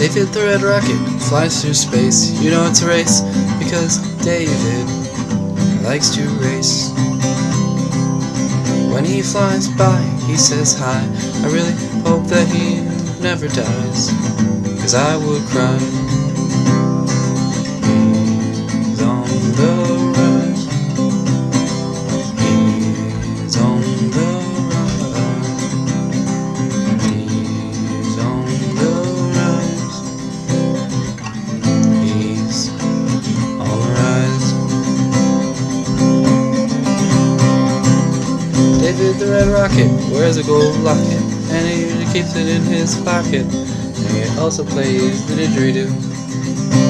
David the Red Rocket flies through space. You know it's a race because David likes to race. When he flies by, he says hi. I really hope that he never dies, cause I would cry. David the Red Rocket wears a gold locket, and he keeps it in his pocket. And he also plays the didgeridoo.